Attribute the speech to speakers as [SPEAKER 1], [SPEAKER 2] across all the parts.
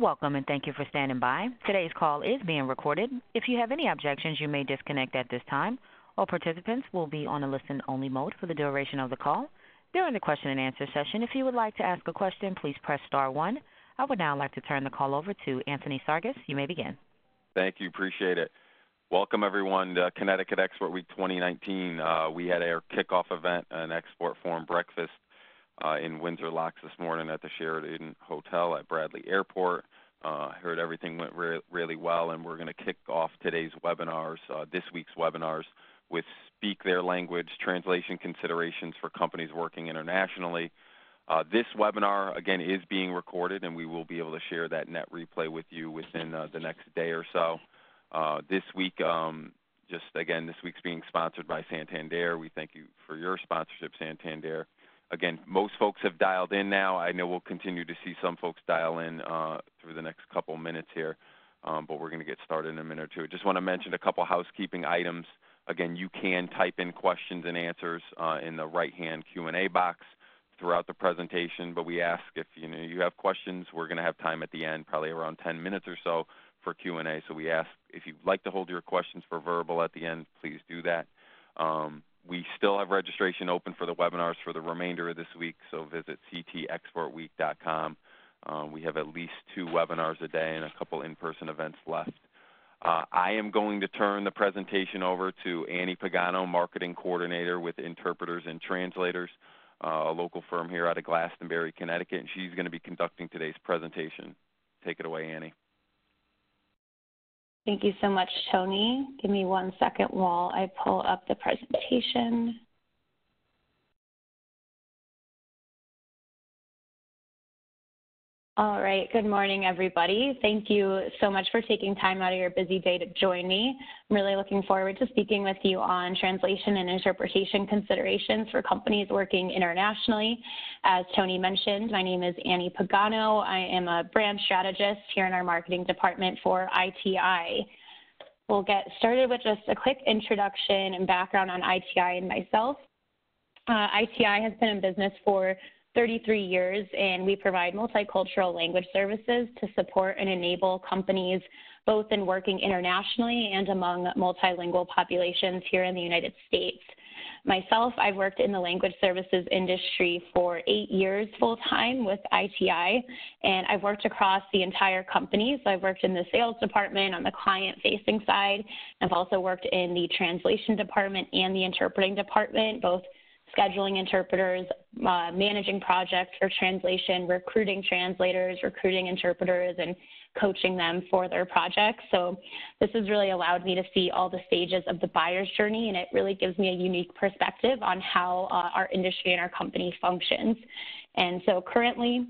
[SPEAKER 1] Welcome and thank you for standing by. Today's call is being recorded. If you have any objections, you may disconnect at this time. All participants will be on a listen-only mode for the duration of the call. During the question and answer session, if you would like to ask a question, please press star one. I would now like to turn the call over to Anthony Sargis. You may begin.
[SPEAKER 2] Thank you. Appreciate it. Welcome everyone to Connecticut Export Week 2019. Uh, we had our kickoff event, an export forum breakfast uh, in Windsor Locks this morning at the Sheraton Hotel at Bradley Airport. Uh, heard everything went re- really well, and we're going to kick off today's webinars, uh, this week's webinars, with Speak Their Language Translation Considerations for Companies Working Internationally. Uh, this webinar, again, is being recorded, and we will be able to share that net replay with you within uh, the next day or so. Uh, this week, um, just again, this week's being sponsored by Santander. We thank you for your sponsorship, Santander again, most folks have dialed in now. I know we'll continue to see some folks dial in uh, through the next couple minutes here, um, but we're going to get started in a minute or two. I Just want to mention a couple housekeeping items. Again, you can type in questions and answers uh, in the right-hand Q&A box throughout the presentation, but we ask if you know you have questions, we're going to have time at the end, probably around 10 minutes or so for Q&A. So we ask if you'd like to hold your questions for verbal at the end, please do that. Um, we still have registration open for the webinars for the remainder of this week, so visit ctexportweek.com. Um, we have at least two webinars a day and a couple in-person events left. Uh, I am going to turn the presentation over to Annie Pagano, Marketing Coordinator with Interpreters and Translators, uh, a local firm here out of Glastonbury, Connecticut, and she's going to be conducting today's presentation. Take it away, Annie.
[SPEAKER 3] Thank you so much, Tony. Give me one second while I pull up the presentation. All right, good morning, everybody. Thank you so much for taking time out of your busy day to join me. I'm really looking forward to speaking with you on translation and interpretation considerations for companies working internationally. As Tony mentioned, my name is Annie Pagano. I am a brand strategist here in our marketing department for ITI. We'll get started with just a quick introduction and background on ITI and myself. Uh, ITI has been in business for 33 years, and we provide multicultural language services to support and enable companies both in working internationally and among multilingual populations here in the United States. Myself, I've worked in the language services industry for eight years full time with ITI, and I've worked across the entire company. So I've worked in the sales department on the client facing side. I've also worked in the translation department and the interpreting department, both scheduling interpreters, uh, managing projects for translation, recruiting translators, recruiting interpreters, and coaching them for their projects. So this has really allowed me to see all the stages of the buyer's journey, and it really gives me a unique perspective on how uh, our industry and our company functions. And so currently,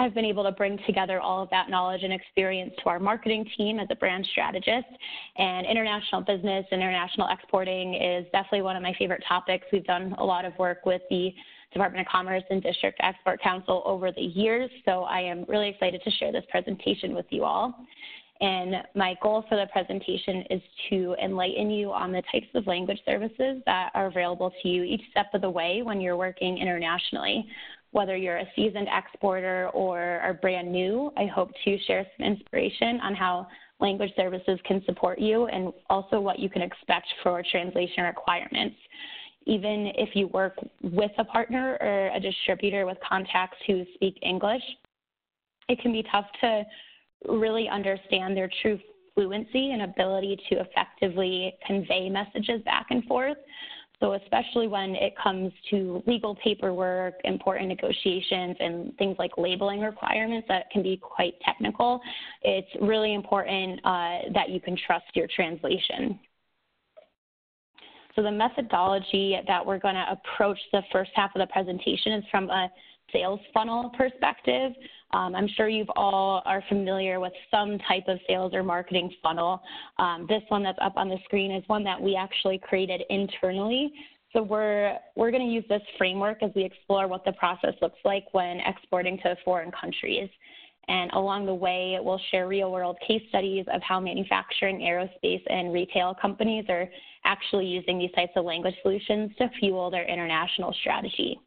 [SPEAKER 3] I've been able to bring together all of that knowledge and experience to our marketing team as a brand strategist. And international business, international exporting is definitely one of my favorite topics. We've done a lot of work with the Department of Commerce and District Export Council over the years. So I am really excited to share this presentation with you all. And my goal for the presentation is to enlighten you on the types of language services that are available to you each step of the way when you're working internationally whether you're a seasoned exporter or are brand new, I hope to share some inspiration on how language services can support you and also what you can expect for translation requirements. Even if you work with a partner or a distributor with contacts who speak English, it can be tough to really understand their true fluency and ability to effectively convey messages back and forth. So especially when it comes to legal paperwork, important negotiations, and things like labeling requirements that can be quite technical, it's really important uh, that you can trust your translation. So the methodology that we're going to approach the first half of the presentation is from a sales funnel perspective. Um, I'm sure you've all are familiar with some type of sales or marketing funnel. Um, this one that's up on the screen is one that we actually created internally. So we're, we're going to use this framework as we explore what the process looks like when exporting to foreign countries. And along the way, we'll share real world case studies of how manufacturing, aerospace, and retail companies are actually using these types of language solutions to fuel their international strategy.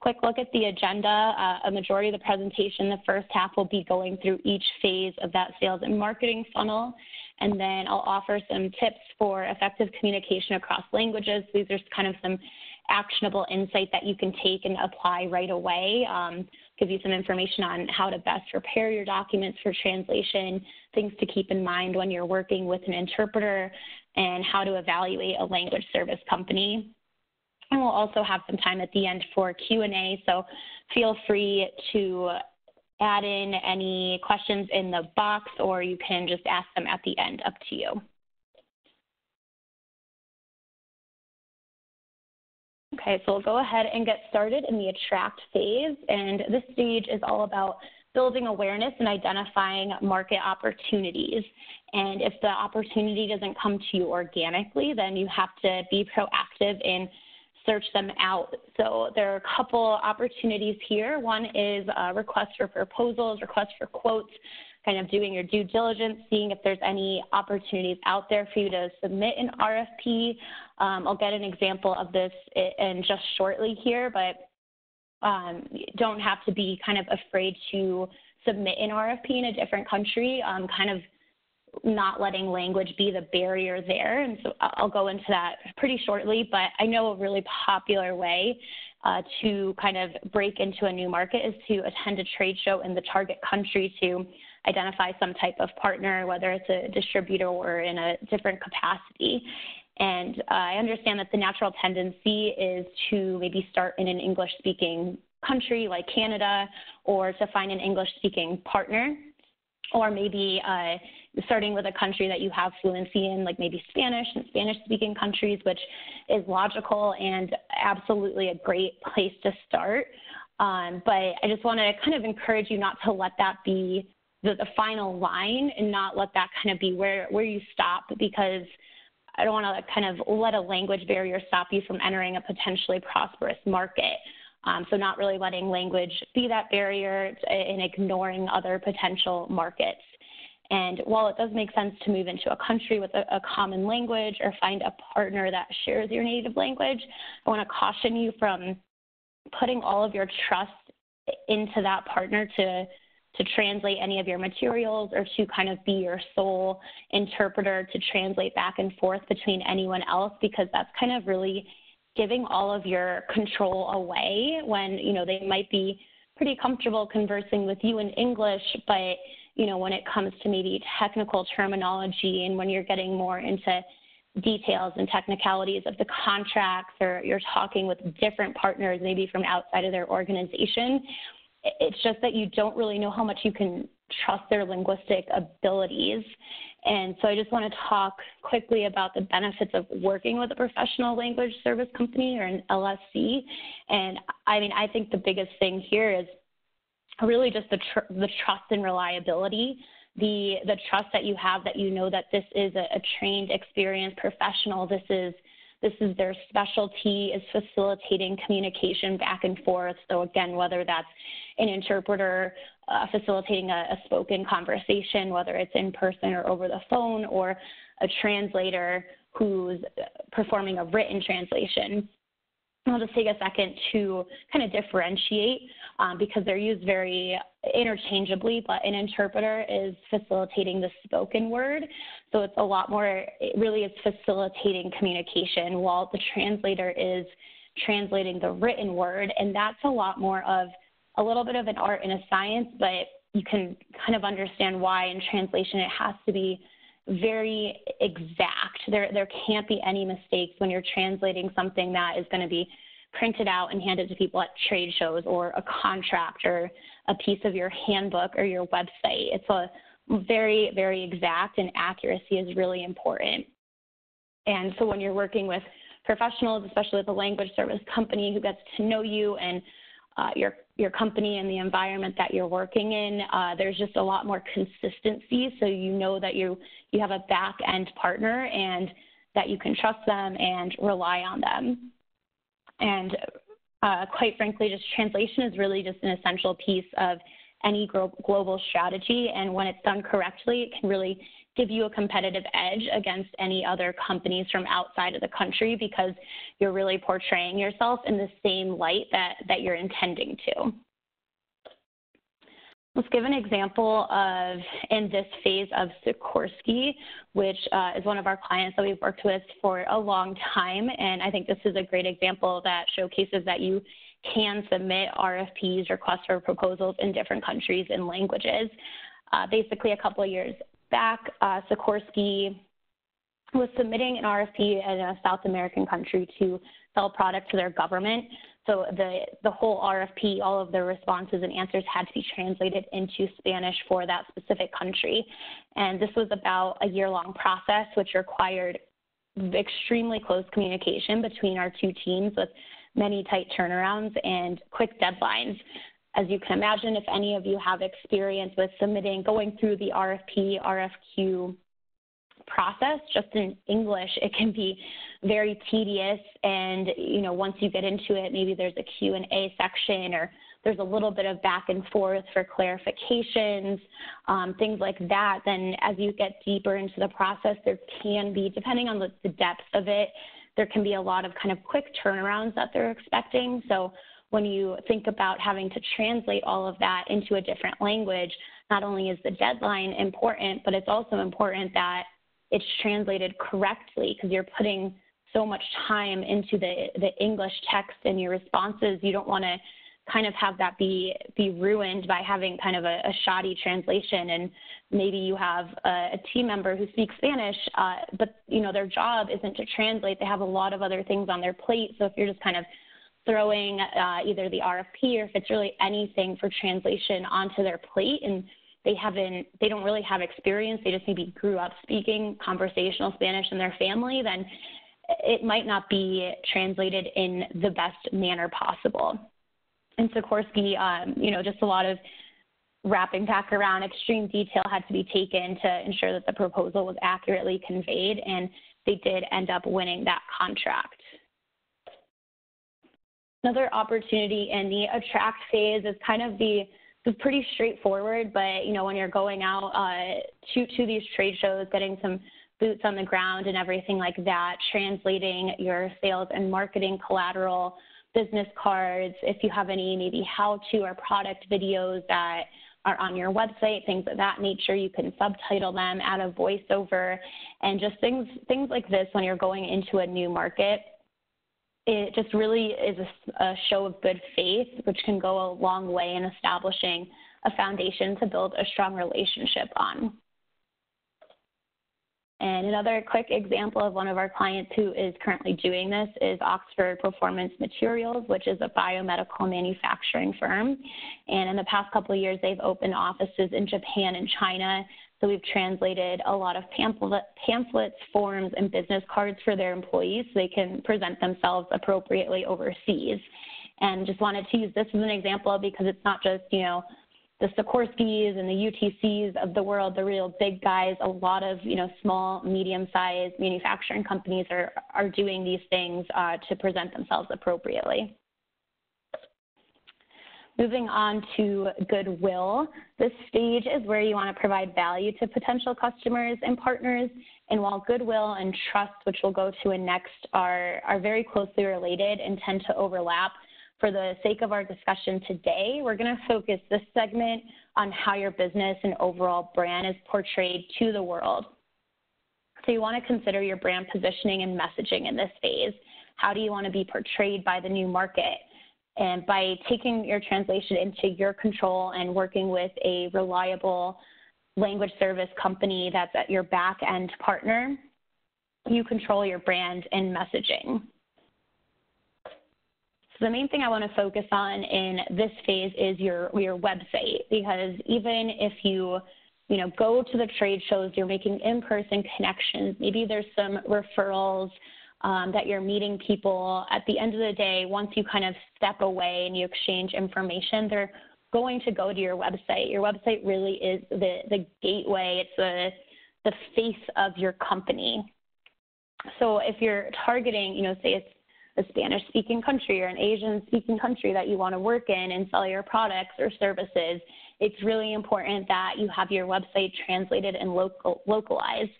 [SPEAKER 3] Quick look at the agenda. Uh, a majority of the presentation, the first half will be going through each phase of that sales and marketing funnel. And then I'll offer some tips for effective communication across languages. These are kind of some actionable insight that you can take and apply right away. Um, give you some information on how to best prepare your documents for translation, things to keep in mind when you're working with an interpreter, and how to evaluate a language service company. And we'll also have some time at the end for Q&A, so feel free to add in any questions in the box or you can just ask them at the end, up to you. Okay, so we'll go ahead and get started in the attract phase. And this stage is all about building awareness and identifying market opportunities. And if the opportunity doesn't come to you organically, then you have to be proactive in search them out. So there are a couple opportunities here. One is a request for proposals, request for quotes, kind of doing your due diligence, seeing if there's any opportunities out there for you to submit an RFP. Um, I'll get an example of this in just shortly here, but um, don't have to be kind of afraid to submit an RFP in a different country, um, kind of not letting language be the barrier there. And so I'll go into that pretty shortly, but I know a really popular way uh, to kind of break into a new market is to attend a trade show in the target country to identify some type of partner, whether it's a distributor or in a different capacity. And uh, I understand that the natural tendency is to maybe start in an English speaking country like Canada or to find an English speaking partner or maybe uh, starting with a country that you have fluency in, like maybe Spanish and Spanish speaking countries, which is logical and absolutely a great place to start. Um, but I just want to kind of encourage you not to let that be the, the final line and not let that kind of be where, where you stop because I don't want to kind of let a language barrier stop you from entering a potentially prosperous market. Um, so not really letting language be that barrier and ignoring other potential markets. And while it does make sense to move into a country with a, a common language or find a partner that shares your native language, I want to caution you from putting all of your trust into that partner to to translate any of your materials or to kind of be your sole interpreter to translate back and forth between anyone else because that's kind of really giving all of your control away when you know they might be pretty comfortable conversing with you in English but you know when it comes to maybe technical terminology and when you're getting more into details and technicalities of the contracts or you're talking with different partners maybe from outside of their organization it's just that you don't really know how much you can trust their linguistic abilities. And so I just want to talk quickly about the benefits of working with a professional language service company or an LSC. And I mean, I think the biggest thing here is really just the, tr- the trust and reliability. The, the trust that you have that you know that this is a, a trained, experienced professional. This is this is their specialty is facilitating communication back and forth. So again, whether that's an interpreter uh, facilitating a, a spoken conversation, whether it's in person or over the phone, or a translator who's performing a written translation. I'll just take a second to kind of differentiate um, because they're used very interchangeably, but an interpreter is facilitating the spoken word. So it's a lot more, it really is facilitating communication, while the translator is translating the written word. And that's a lot more of a little bit of an art and a science, but you can kind of understand why in translation it has to be very exact. There, there can't be any mistakes when you're translating something that is going to be printed out and handed to people at trade shows or a contract or a piece of your handbook or your website. It's a very, very exact and accuracy is really important. And so when you're working with professionals, especially with a language service company who gets to know you and uh, your your company and the environment that you're working in, uh, there's just a lot more consistency. So you know that you you have a back end partner and that you can trust them and rely on them. And uh, quite frankly, just translation is really just an essential piece of any global strategy. And when it's done correctly, it can really give you a competitive edge against any other companies from outside of the country because you're really portraying yourself in the same light that, that you're intending to. Let's give an example of in this phase of Sikorsky, which uh, is one of our clients that we've worked with for a long time. And I think this is a great example that showcases that you can submit RFPs, requests for proposals in different countries and languages. Uh, basically, a couple of years back, uh, Sikorsky was submitting an RFP in a South American country to sell product to their government. So the, the whole RFP, all of the responses and answers had to be translated into Spanish for that specific country. And this was about a year-long process, which required extremely close communication between our two teams with many tight turnarounds and quick deadlines. As you can imagine, if any of you have experience with submitting, going through the RFP, RFQ process just in English, it can be very tedious. And, you know, once you get into it, maybe there's a Q&A section or there's a little bit of back and forth for clarifications, um, things like that. Then as you get deeper into the process, there can be, depending on the, the depth of it, there can be a lot of kind of quick turnarounds that they're expecting. So when you think about having to translate all of that into a different language, not only is the deadline important, but it's also important that it's translated correctly because you're putting so much time into the, the English text and your responses. You don't want to kind of have that be be ruined by having kind of a, a shoddy translation. And maybe you have a, a team member who speaks Spanish uh, but you know their job isn't to translate. They have a lot of other things on their plate. So if you're just kind of throwing uh, either the RFP or if it's really anything for translation onto their plate and they haven't they don't really have experience they just maybe grew up speaking conversational spanish in their family then it might not be translated in the best manner possible. And sikorsky um, you know just a lot of wrapping back around extreme detail had to be taken to ensure that the proposal was accurately conveyed and they did end up winning that contract another opportunity in the attract phase is kind of the pretty straightforward, but you know, when you're going out uh, to to these trade shows, getting some boots on the ground and everything like that, translating your sales and marketing collateral, business cards, if you have any maybe how-to or product videos that are on your website, things of that nature, you can subtitle them, add a voiceover, and just things things like this when you're going into a new market it just really is a, a, show of good faith, which can go a long way in establishing a foundation to build a strong relationship on. And another quick example of one of our clients who is currently doing this is Oxford Performance Materials, which is a biomedical manufacturing firm. And in the past couple of years, they've opened offices in Japan and China so we've translated a lot of pamphlet, pamphlets, forms, and business cards for their employees so they can present themselves appropriately overseas. And just wanted to use this as an example because it's not just, you know, the Sikorskys and the UTCs of the world, the real big guys. A lot of, you know, small, medium-sized manufacturing companies are, are doing these things uh, to present themselves appropriately. Moving on to goodwill. This stage is where you want to provide value to potential customers and partners. And while goodwill and trust, which we'll go to in next, are, are very closely related and tend to overlap, for the sake of our discussion today, we're going to focus this segment on how your business and overall brand is portrayed to the world. So you want to consider your brand positioning and messaging in this phase. How do you want to be portrayed by the new market? And by taking your translation into your control and working with a reliable language service company that's at your back end partner, you control your brand and messaging. So the main thing I want to focus on in this phase is your, your website because even if you you know, go to the trade shows, you're making in-person connections, maybe there's some referrals, Um, that you're meeting people. At the end of the day, once you kind of step away and you exchange information, they're going to go to your website. Your website really is the, the gateway, it's the, the face of your company. So if you're targeting, you know, say it's a Spanish speaking country or an Asian speaking country that you want to work in and sell your products or services, it's really important that you have your website translated and local, localized.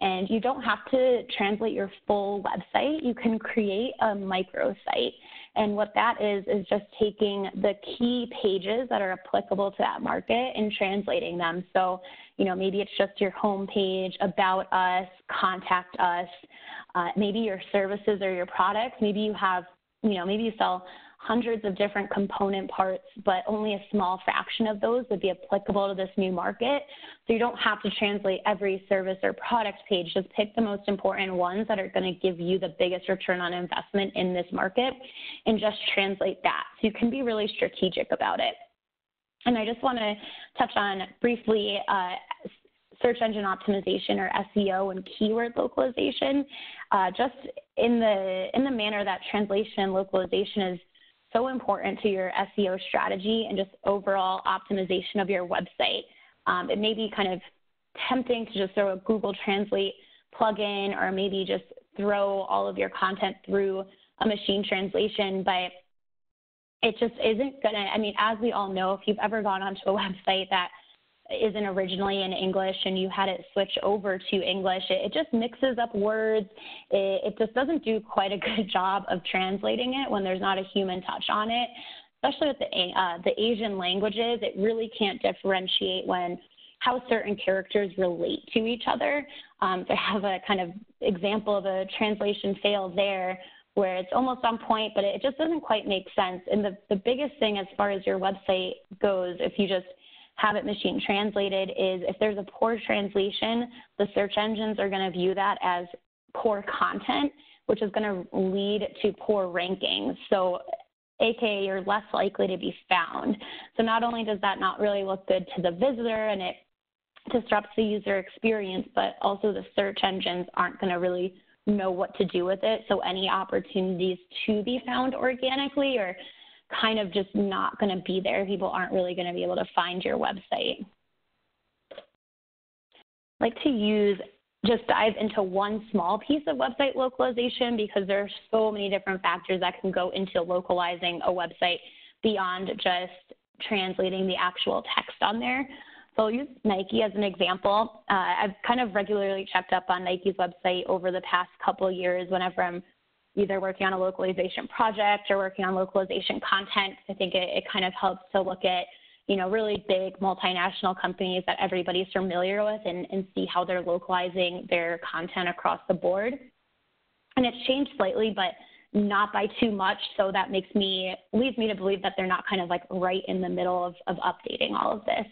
[SPEAKER 3] And you don't have to translate your full website. You can create a microsite. And what that is, is just taking the key pages that are applicable to that market and translating them. So, you know, maybe it's just your home page, about us, contact us, uh, maybe your services or your products. Maybe you have, you know, maybe you sell hundreds of different component parts, but only a small fraction of those would be applicable to this new market. So you don't have to translate every service or product page. Just pick the most important ones that are going to give you the biggest return on investment in this market and just translate that. So you can be really strategic about it. And I just want to touch on briefly uh, search engine optimization or SEO and keyword localization, uh, just in the in the manner that translation and localization is so important to your SEO strategy and just overall optimization of your website. Um, it may be kind of tempting to just throw a Google Translate plugin or maybe just throw all of your content through a machine translation, but it just isn't going to, I mean, as we all know, if you've ever gone onto a website that isn't originally in English and you had it switch over to English, it, it just mixes up words. It, it, just doesn't do quite a good job of translating it when there's not a human touch on it. Especially with the uh, the Asian languages, it really can't differentiate when how certain characters relate to each other. Um, have a kind of example of a translation fail there where it's almost on point, but it just doesn't quite make sense. And the, the biggest thing as far as your website goes, if you just have it machine translated is if there's a poor translation, the search engines are going to view that as poor content, which is going to lead to poor rankings. So aka you're less likely to be found. So not only does that not really look good to the visitor and it disrupts the user experience, but also the search engines aren't going to really know what to do with it. So any opportunities to be found organically or kind of just not going to be there. People aren't really going to be able to find your website. I like to use just dive into one small piece of website localization because there are so many different factors that can go into localizing a website beyond just translating the actual text on there. So I'll use Nike as an example. Uh, I've kind of regularly checked up on Nike's website over the past couple years whenever I'm either working on a localization project or working on localization content. I think it, it kind of helps to look at, you know, really big multinational companies that everybody's familiar with and, and see how they're localizing their content across the board. And it's changed slightly, but not by too much. So that makes me leads me to believe that they're not kind of like right in the middle of, of updating all of this.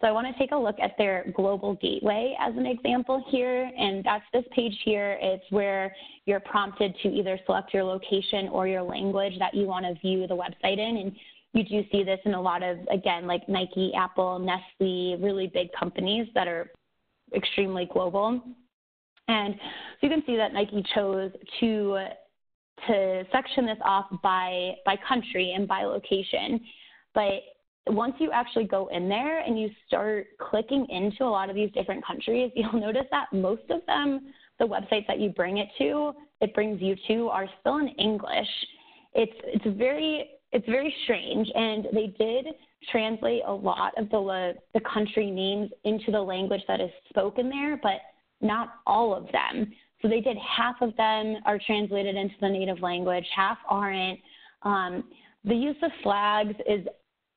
[SPEAKER 3] So I want to take a look at their global gateway as an example here, and that's this page here. It's where you're prompted to either select your location or your language that you want to view the website in. And you do see this in a lot of, again, like Nike, Apple, Nestle, really big companies that are extremely global. And so you can see that Nike chose to to section this off by by country and by location. But once you actually go in there and you start clicking into a lot of these different countries, you'll notice that most of them, the websites that you bring it to, it brings you to, are still in English. It's it's very it's very strange, and they did translate a lot of the the country names into the language that is spoken there, but not all of them. So they did half of them are translated into the native language, half aren't. Um, the use of flags is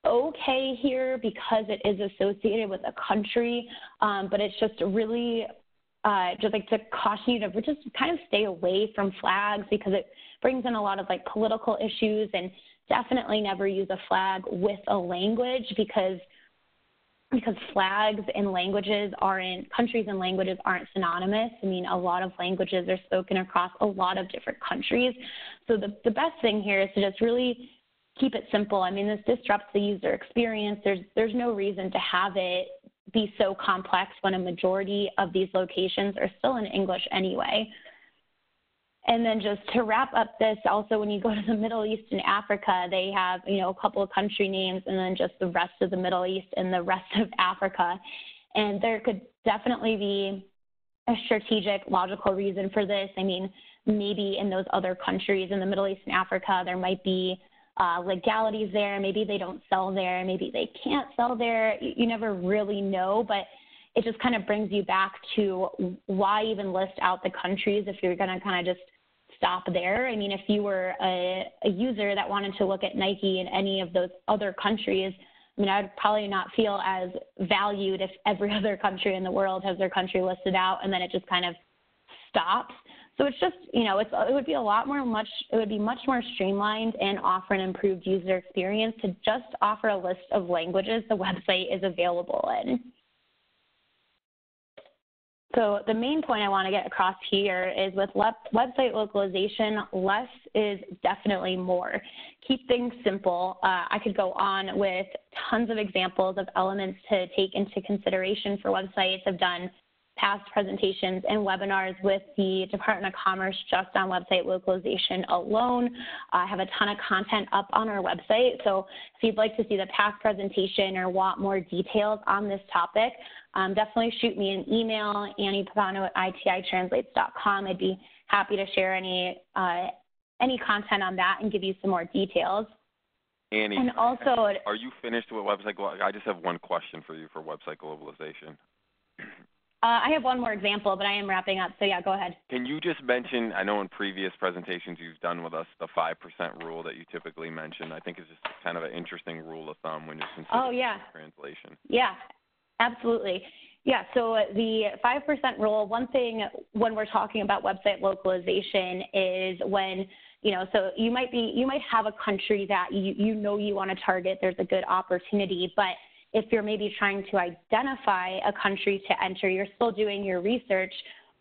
[SPEAKER 3] okay here because it is associated with a country, um, but it's just really uh, just like to caution you to just kind of stay away from flags because it brings in a lot of like political issues and definitely never use a flag with a language because because flags and languages aren't countries and languages aren't synonymous. I mean, a lot of languages are spoken across a lot of different countries. So the, the best thing here is to just really keep it simple. I mean, this disrupts the user experience. There's there's no reason to have it be so complex when a majority of these locations are still in English anyway. And then just to wrap up this, also when you go to the Middle East and Africa, they have you know a couple of country names, and then just the rest of the Middle East and the rest of Africa. And there could definitely be a strategic, logical reason for this. I mean, maybe in those other countries in the Middle East and Africa, there might be uh, legalities there. Maybe they don't sell there. Maybe they can't sell there. You, you never really know, but it just kind of brings you back to why even list out the countries if you're going to kind of just stop there. I mean, if you were a, a user that wanted to look at Nike in any of those other countries, I mean, I would probably not feel as valued if every other country in the world has their country listed out and then it just kind of stops. So it's just, you know, it's, it would be a lot more much, it would be much more streamlined and offer an improved user experience to just offer a list of languages the website is available in. So the main point I want to get across here is with website localization, less is definitely more. Keep things simple. Uh, I could go on with tons of examples of elements to take into consideration for websites. I've done past presentations and webinars with the Department of Commerce just on website localization alone. I have a ton of content up on our website. So if you'd like to see the past presentation or want more details on this topic, um, definitely shoot me an email, Annie Pagano at ititranslates.com. I'd be happy to share any, uh, any content on that and give you some more details.
[SPEAKER 2] Annie,
[SPEAKER 3] and also,
[SPEAKER 2] are you finished with website? I just have one question for you for website globalization.
[SPEAKER 3] Uh, I have one more example, but I am wrapping up. So yeah, go ahead.
[SPEAKER 2] Can you just mention? I know in previous presentations you've done with us the five percent rule that you typically mention. I think it's just kind of an interesting rule of thumb when you're considering
[SPEAKER 3] oh, yeah.
[SPEAKER 2] translation.
[SPEAKER 3] Yeah, absolutely. Yeah, so the 5% rule, one thing when we're talking about website localization is when, you know, so you might be, you might have a country that you, you know you want to target, there's a good opportunity, but if you're maybe trying to identify a country to enter, you're still doing your research.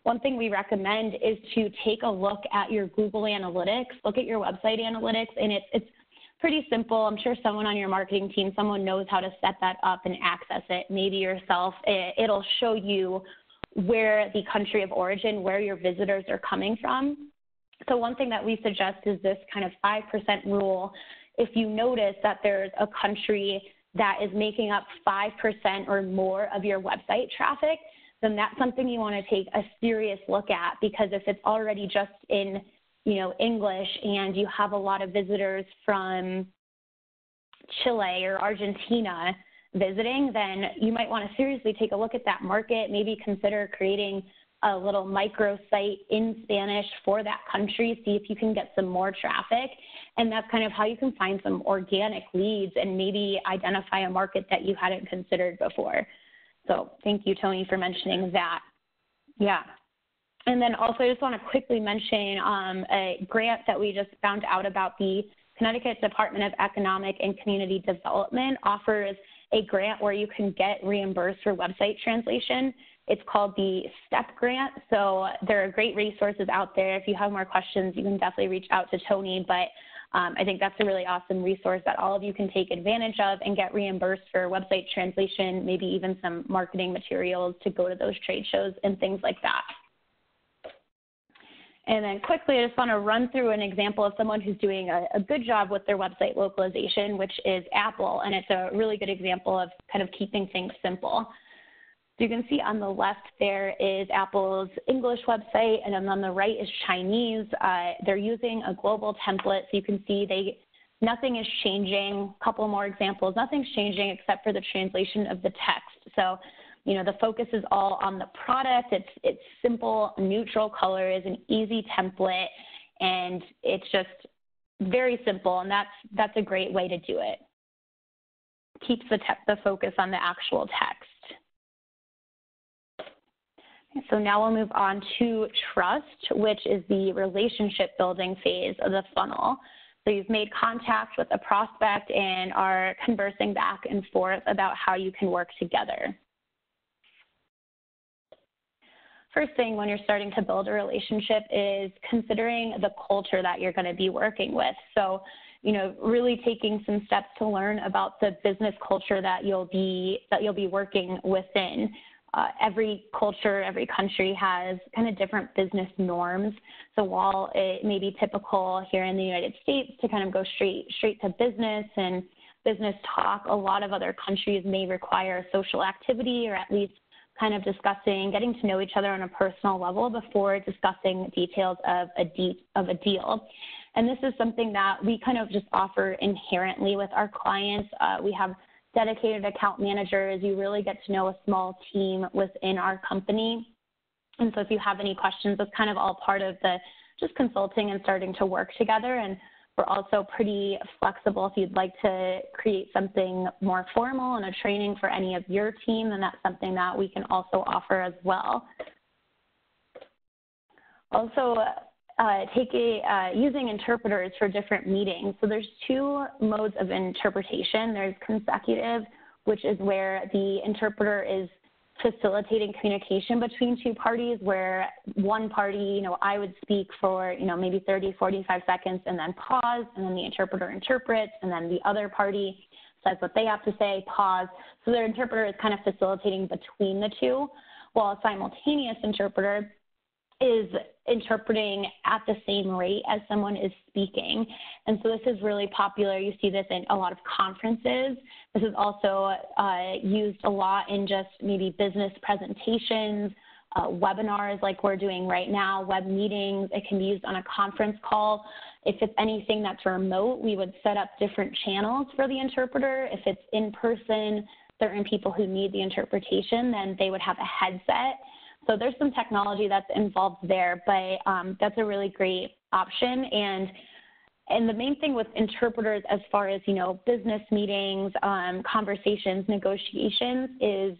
[SPEAKER 3] One thing we recommend is to take a look at your Google Analytics, look at your website analytics, and it's, it's pretty simple. I'm sure someone on your marketing team, someone knows how to set that up and access it. Maybe yourself, it, will show you where the country of origin, where your visitors are coming from. So one thing that we suggest is this kind of 5% rule. If you notice that there's a country that is making up 5% or more of your website traffic, then that's something you want to take a serious look at because if it's already just in, you know, English and you have a lot of visitors from Chile or Argentina visiting, then you might want to seriously take a look at that market, maybe consider creating a little micro site in Spanish for that country, see if you can get some more traffic. And that's kind of how you can find some organic leads and maybe identify a market that you hadn't considered before. So thank you, Tony, for mentioning that. Yeah. And then also, I just want to quickly mention um, a grant that we just found out about. The Connecticut Department of Economic and Community Development offers a grant where you can get reimbursed for website translation. It's called the STEP grant. So there are great resources out there. If you have more questions, you can definitely reach out to Tony. But um, I think that's a really awesome resource that all of you can take advantage of and get reimbursed for website translation, maybe even some marketing materials to go to those trade shows and things like that. And then quickly, I just want to run through an example of someone who's doing a, a, good job with their website localization, which is Apple. And it's a really good example of kind of keeping things simple. So you can see on the left there is Apple's English website, and then on the right is Chinese. Uh, they're using a global template, so you can see they nothing is changing. A couple more examples. Nothing's changing except for the translation of the text. So, you know, the focus is all on the product. It's it's simple, neutral colors, an easy template, and it's just very simple. And that's that's a great way to do it. Keeps the the focus on the actual text. So now we'll move on to trust, which is the relationship building phase of the funnel. So you've made contact with a prospect and are conversing back and forth about how you can work together. First thing when you're starting to build a relationship is considering the culture that you're going to be working with. So, you know, really taking some steps to learn about the business culture that you'll be that you'll be working within uh, every culture, every country has kind of different business norms. So while it may be typical here in the United States to kind of go straight straight to business and business talk, a lot of other countries may require social activity or at least kind of discussing, getting to know each other on a personal level before discussing details of a, de- of a deal. And this is something that we kind of just offer inherently with our clients. Uh, we have dedicated account managers. You really get to know a small team within our company. And so if you have any questions, it's kind of all part of the just consulting and starting to work together. And we're also pretty flexible. If you'd like to create something more formal and a training for any of your team, then that's something that we can also offer as well. Also, uh, take a, uh, using interpreters for different meetings. So there's two modes of interpretation. There's consecutive, which is where the interpreter is facilitating communication between two parties where one party, you know, I would speak for, you know, maybe 30, 45 seconds and then pause, and then the interpreter interprets, and then the other party says what they have to say, pause. So their interpreter is kind of facilitating between the two, while a simultaneous interpreter is interpreting at the same rate as someone is speaking. And so this is really popular. You see this in a lot of conferences. This is also uh, used a lot in just maybe business presentations, uh, webinars like we're doing right now, web meetings. It can be used on a conference call. If it's anything that's remote, we would set up different channels for the interpreter. If it's in person, certain people who need the interpretation, then they would have a headset so there's some technology that's involved there, but um, that's a really great option. And and the main thing with interpreters, as far as you know, business meetings, um, conversations, negotiations, is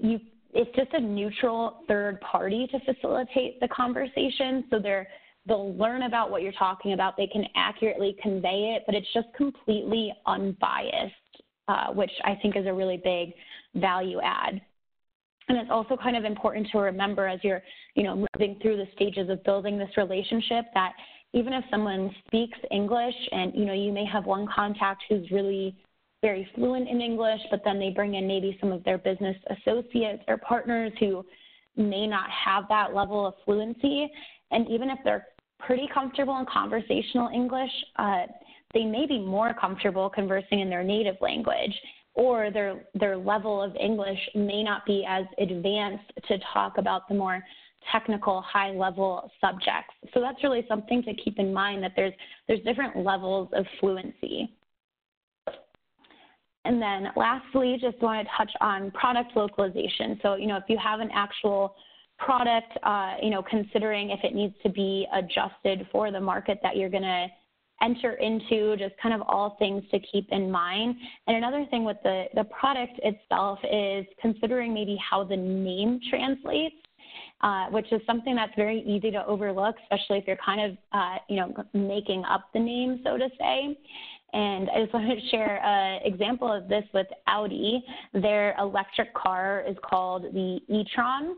[SPEAKER 3] you. It's just a neutral third party to facilitate the conversation. So they're they'll learn about what you're talking about. They can accurately convey it, but it's just completely unbiased, uh, which I think is a really big value add. And it's also kind of important to remember as you're, you know, moving through the stages of building this relationship that even if someone speaks English and, you know, you may have one contact who's really very fluent in English, but then they bring in maybe some of their business associates or partners who may not have that level of fluency. And even if they're pretty comfortable in conversational English, uh, they may be more comfortable conversing in their native language or their their level of English may not be as advanced to talk about the more technical high level subjects. So that's really something to keep in mind that there's there's different levels of fluency. And then lastly, just want to touch on product localization. So, you know, if you have an actual product, uh, you know, considering if it needs to be adjusted for the market that you're going to enter into, just kind of all things to keep in mind. And another thing with the, the product itself is considering maybe how the name translates. Uh, which is something that's very easy to overlook, especially if you're kind of, uh, you know, making up the name, so to say. And I just wanted to share an example of this with Audi. Their electric car is called the e-tron,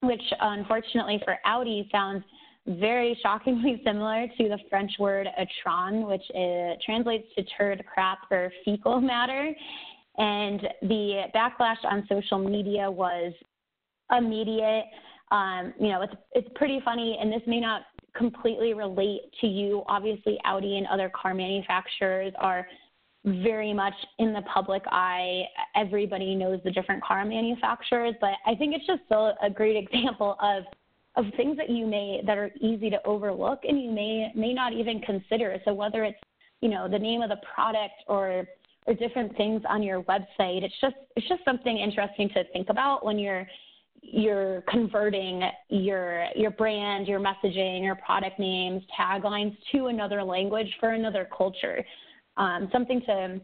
[SPEAKER 3] which unfortunately for Audi sounds very shockingly similar to the French word étron, which is, translates to turd, crap, or fecal matter. And the backlash on social media was immediate. Um, you know, it's, it's pretty funny, and this may not completely relate to you. Obviously, Audi and other car manufacturers are very much in the public eye. Everybody knows the different car manufacturers, but I think it's just still a great example of of things that you may that are easy to overlook and you may may not even consider. So whether it's you know the name of the product or or different things on your website, it's just it's just something interesting to think about when you're you're converting your your brand, your messaging, your product names, taglines to another language for another culture. Um, something to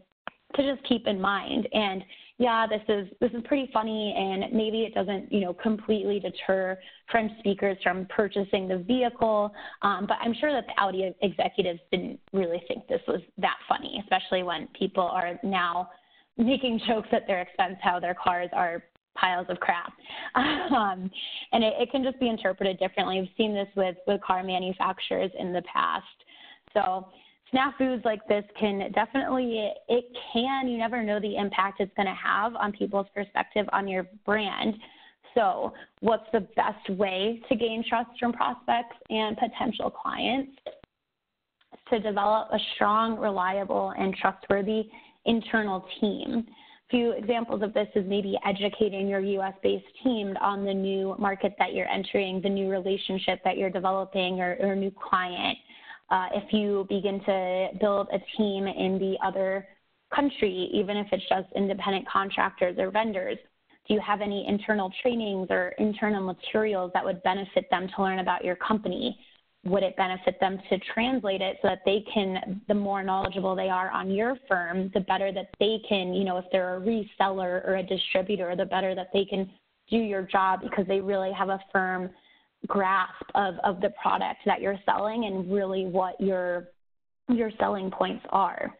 [SPEAKER 3] to just keep in mind. And yeah, this is this is pretty funny, and maybe it doesn't you know completely deter French speakers from purchasing the vehicle. Um, but I'm sure that the Audi executives didn't really think this was that funny, especially when people are now making jokes at their expense how their cars are piles of crap. Um, and it, it, can just be interpreted differently. We've seen this with, with car manufacturers in the past. So snafus like this can definitely it can you never know the impact it's going to have on people's perspective on your brand. So what's the best way to gain trust from prospects and potential clients? To develop a strong reliable and trustworthy internal team. A few examples of this is maybe educating your US based team on the new market that you're entering, the new relationship that you're developing, or, or new client. Uh, if you begin to build a team in the other country, even if it's just independent contractors or vendors, do you have any internal trainings or internal materials that would benefit them to learn about your company? would it benefit them to translate it so that they can the more knowledgeable they are on your firm the better that they can you know if they're a reseller or a distributor the better that they can do your job because they really have a firm grasp of of the product that you're selling and really what your your selling points are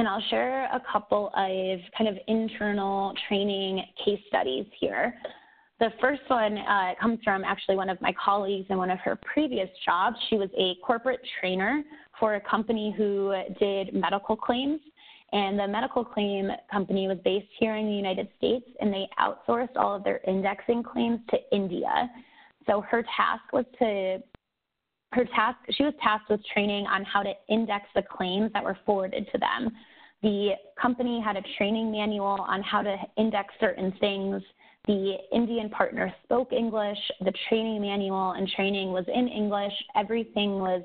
[SPEAKER 3] and I'll share a couple of kind of internal training case studies here. The first one uh, comes from actually one of my colleagues in one of her previous jobs. She was a corporate trainer for a company who did medical claims. And the medical claim company was based here in the United States, and they outsourced all of their indexing claims to India. So her task was to her task she was tasked with training on how to index the claims that were forwarded to them. The company had a training manual on how to index certain things the Indian partner spoke English. The training manual and training was in English. Everything was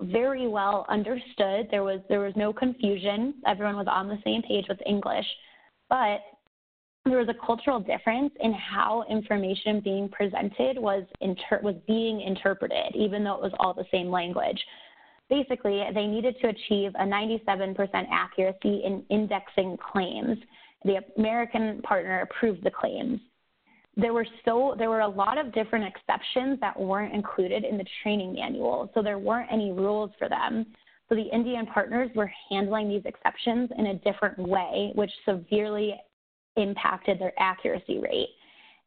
[SPEAKER 3] very well understood. There was there was no confusion. Everyone was on the same page with English. But there was a cultural difference in how information being presented was inter- was being interpreted, even though it was all the same language. Basically, they needed to achieve a 97% accuracy in indexing claims. The American partner approved the claims there were so there were a lot of different exceptions that weren't included in the training manual. So there weren't any rules for them. So the indian partners were handling these exceptions in a different way which severely impacted their accuracy rate.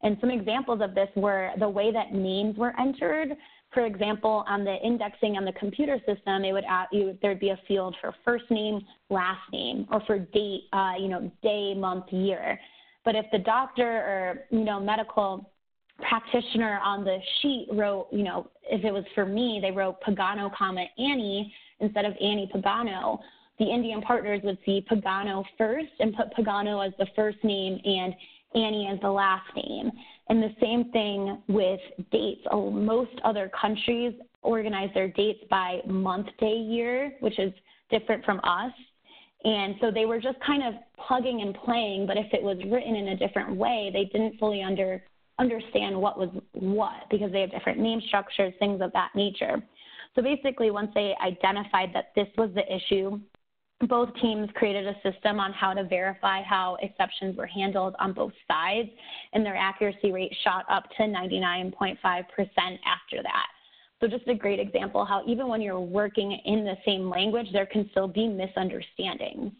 [SPEAKER 3] And some examples of this were the way that names were entered. For example on the indexing on the computer system it would add, you, there'd be a field for first name last name or for date uh, you know day month year but if the doctor or, you know, medical practitioner on the sheet wrote, you know, if it was for me, they wrote Pagano, comma Annie instead of Annie Pagano. The Indian partners would see Pagano first and put Pagano as the first name and Annie as the last name. And the same thing with dates. Most other countries organize their dates by month, day, year, which is different from us. And so they were just kind of plugging and playing, but if it was written in a different way, they didn't fully under, understand what was what because they have different name structures, things of that nature. So basically, once they identified that this was the issue, both teams created a system on how to verify how exceptions were handled on both sides, and their accuracy rate shot up to 99.5% after that. So just a great example how even when you're working in the same language, there can still be misunderstandings.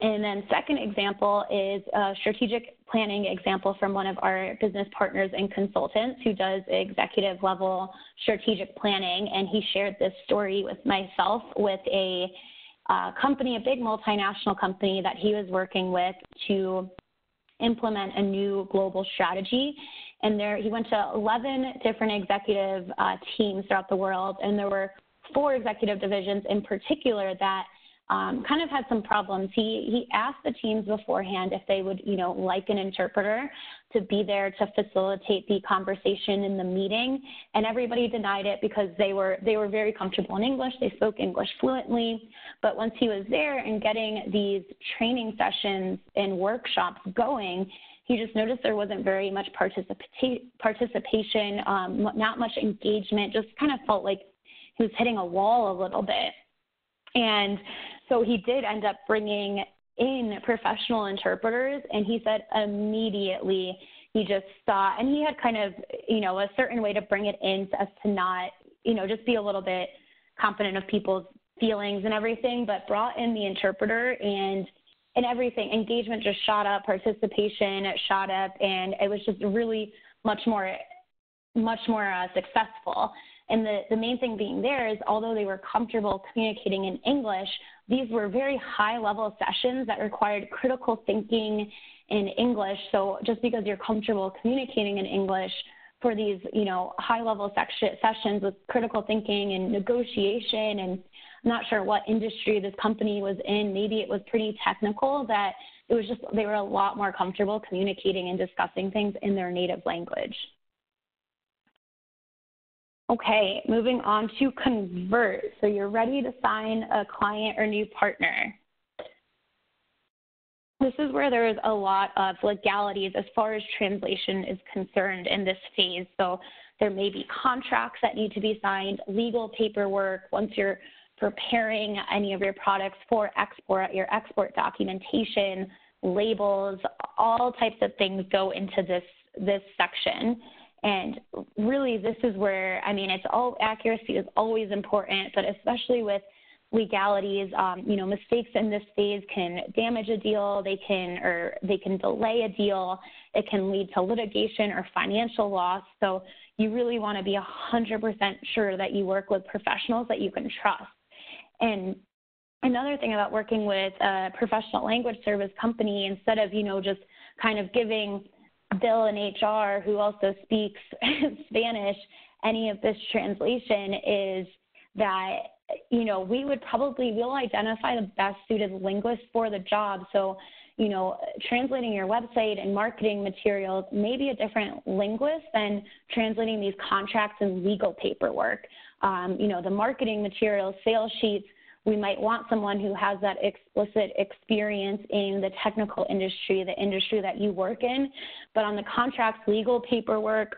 [SPEAKER 3] And then second example is a strategic planning example from one of our business partners and consultants who does executive level strategic planning. And he shared this story with myself with a uh, company, a big multinational company that he was working with to implement a new global strategy and there he went to 11 different executive uh, teams throughout the world, and there were four executive divisions in particular that um, kind of had some problems. He he asked the teams beforehand if they would, you know, like an interpreter to be there to facilitate the conversation in the meeting, and everybody denied it because they were they were very comfortable in English. They spoke English fluently, but once he was there and getting these training sessions and workshops going, he just noticed there wasn't very much participa- participation, um, not much engagement, just kind of felt like he was hitting a wall a little bit. And so he did end up bringing in professional interpreters, and he said immediately he just saw, and he had kind of, you know, a certain way to bring it in as to not, you know, just be a little bit confident of people's feelings and everything, but brought in the interpreter and and everything. Engagement just shot up, participation shot up, and it was just really much more, much more uh, successful. And the, the main thing being there is, although they were comfortable communicating in English, these were very high level sessions that required critical thinking in English. So just because you're comfortable communicating in English for these, you know, high level sessions with critical thinking and negotiation and I'm not sure what industry this company was in. Maybe it was pretty technical that it was just they were a lot more comfortable communicating and discussing things in their native language. Okay, moving on to convert. So you're ready to sign a client or new partner. This is where there is a lot of legalities as far as translation is concerned in this phase. So there may be contracts that need to be signed, legal paperwork. Once you're preparing any of your products for export, your export documentation, labels, all types of things go into this this section. And really, this is where I mean, it's all accuracy is always important, but especially with legalities, um, you know, mistakes in this phase can damage a deal. They can or they can delay a deal. It can lead to litigation or financial loss. So you really want to be 100% sure that you work with professionals that you can trust. And another thing about working with a professional language service company, instead of, you know, just kind of giving Bill in HR, who also speaks Spanish, any of this translation is that you know we would probably we'll identify the best suited linguist for the job. So you know translating your website and marketing materials may be a different linguist than translating these contracts and legal paperwork Um, you know the marketing materials sales sheets we might want someone who has that explicit experience in the technical industry, the industry that you work in. But on the contracts, legal paperwork,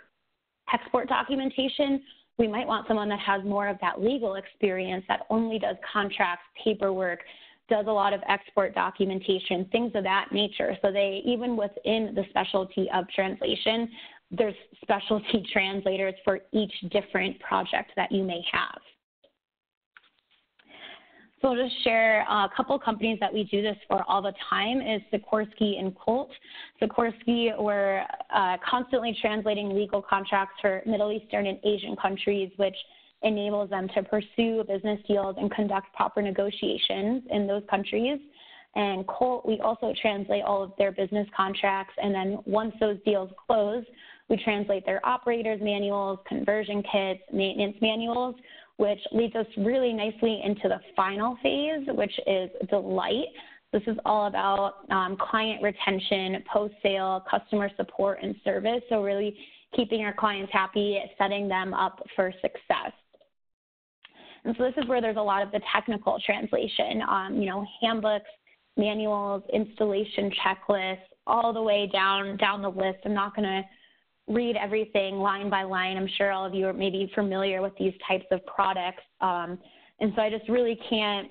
[SPEAKER 3] export documentation, we might want someone that has more of that legal experience that only does contracts, paperwork, does a lot of export documentation, things of that nature. So they, even within the specialty of translation, there's specialty translators for each different project that you may have. So I'll just share a couple companies that we do this for all the time is Sikorsky and Colt. Sikorsky, we're uh, constantly translating legal contracts for Middle Eastern and Asian countries, which enables them to pursue business deals and conduct proper negotiations in those countries. And Colt, we also translate all of their business contracts, and then once those deals close, we translate their operators manuals, conversion kits, maintenance manuals, which leads us really nicely into the final phase, which is delight. This is all about um, client retention, post sale, customer support, and service. So, really keeping our clients happy, setting them up for success. And so, this is where there's a lot of the technical translation, um, you know, handbooks, manuals, installation checklists, all the way down down the list. I'm not going to read everything line by line. I'm sure all of you are maybe familiar with these types of products. Um, and so I just really can't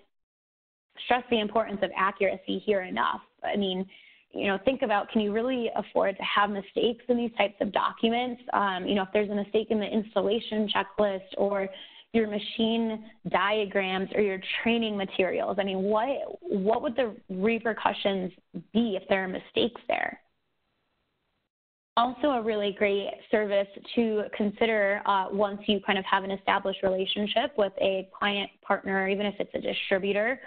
[SPEAKER 3] stress the importance of accuracy here enough. I mean, you know, think about can you really afford to have mistakes in these types of documents? Um, you know, if there's a mistake in the installation checklist or your machine diagrams or your training materials, I mean, what what would the repercussions be if there are mistakes there? also a really great service to consider uh, once you kind of have an established relationship with a client partner, even if it's a distributor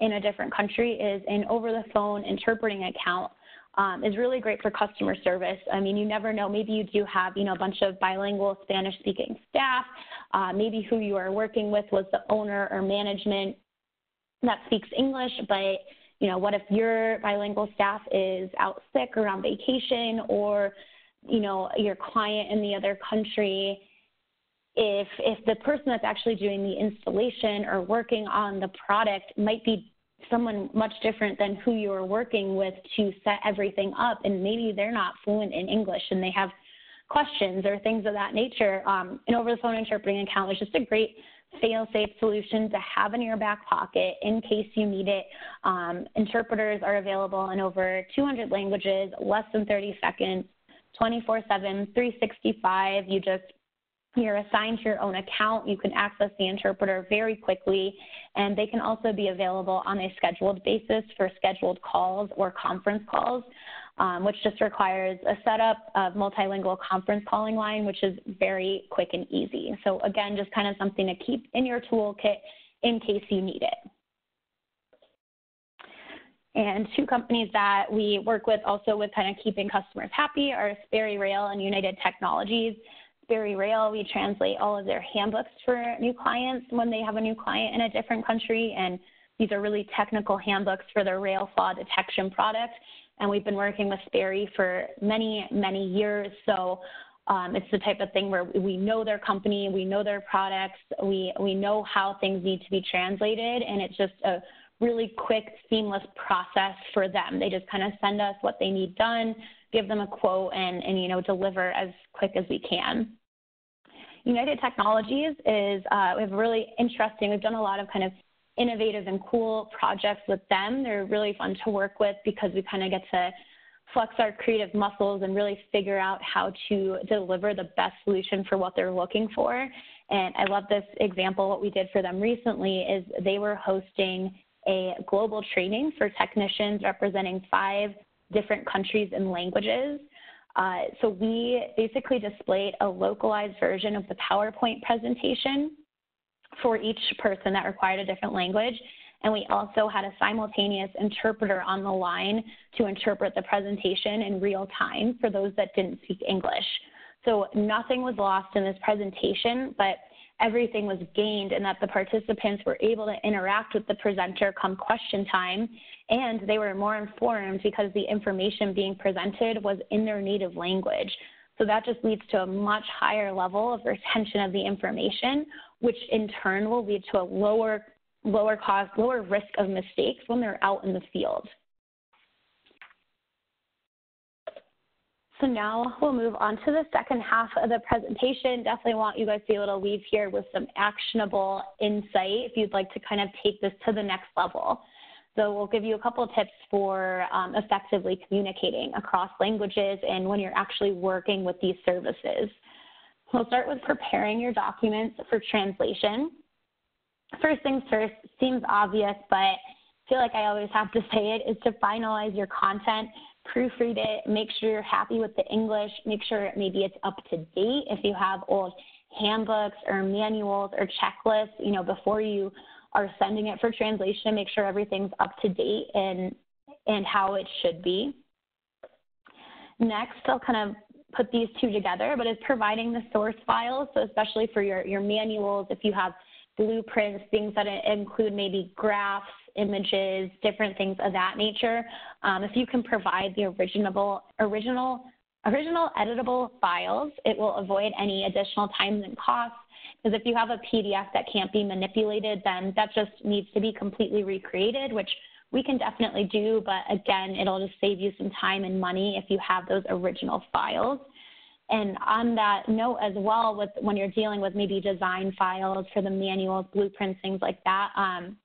[SPEAKER 3] in a different country, is an over the phone interpreting account. Um, is really great for customer service. I mean, you never know. Maybe you do have, you know, a bunch of bilingual Spanish-speaking staff. Uh, maybe who you are working with was the owner or management that speaks English, but you know, what if your bilingual staff is out sick or on vacation or you know, your client in the other country, if if the person that's actually doing the installation or working on the product might be someone much different than who you're working with to set everything up and maybe they're not fluent in English and they have questions or things of that nature. Um, an over the phone interpreting account is just a great fail safe solution to have in your back pocket in case you need it. Um, interpreters are available in over 200 languages, less than 30 seconds. 24 7, 365. You just you're assigned to your own account. You can access the interpreter very quickly, and they can also be available on a scheduled basis for scheduled calls or conference calls, um, which just requires a setup of multilingual conference calling line, which is very quick and easy. So, again, just kind of something to keep in your toolkit in case you need it. And two companies that we work with also with kind of keeping customers happy are Sperry Rail and United Technologies. Sperry Rail, we translate all of their handbooks for new clients when they have a new client in a different country. And these are really technical handbooks for their rail flaw detection product. And we've been working with Sperry for many, many years. So um, it's the type of thing where we know their company, we know their products, we, we know how things need to be translated, and it's just a really quick, seamless process for them. They just kind of send us what they need done, give them a quote, and, and you know, deliver as quick as we can. United Technologies is uh, we have really interesting. We've done a lot of kind of innovative and cool projects with them. They're really fun to work with because we kind of get to flex our creative muscles and really figure out how to deliver the best solution for what they're looking for. And I love this example. What we did for them recently is they were hosting a global training for technicians representing five different countries and languages. Uh, so we basically displayed a localized version of the PowerPoint presentation for each person that required a different language. And we also had a simultaneous interpreter on the line to interpret the presentation in real time for those that didn't speak English. So nothing was lost in this presentation, but everything was gained and that the participants were able to interact with the presenter come question time and they were more informed because the information being presented was in their native language. So that just leads to a much higher level of retention of the information, which in turn will lead to a lower, lower cost, lower risk of mistakes when they're out in the field. So now we'll move on to the second half of the presentation. Definitely want you guys to be able to leave here with some actionable insight if you'd like to kind of take this to the next level. So we'll give you a couple of tips for um, effectively communicating across languages and when you're actually working with these services. We'll start with preparing your documents for translation. First things first, seems obvious, but I feel like I always have to say it, is to finalize your content proofread it, make sure you're happy with the English, make sure maybe it's up to date if you have old handbooks or manuals or checklists, you know, before you are sending it for translation, make sure everything's up to date and and how it should be. Next, I'll kind of put these two together, but it's providing the source files. So especially for your, your manuals, if you have blueprints, things that include maybe graphs, images, different things of that nature. Um, if you can provide the original, original, original editable files, it will avoid any additional time and costs. Because if you have a PDF that can't be manipulated, then that just needs to be completely recreated, which we can definitely do. But again, it'll just save you some time and money if you have those original files. And on that note as well, with when you're dealing with maybe design files for the manuals, blueprints, things like that, um,